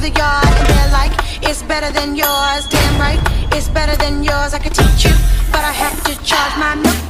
the yard and they're like, it's better than yours. Damn right, it's better than yours. I could teach you, but I have to charge my milk.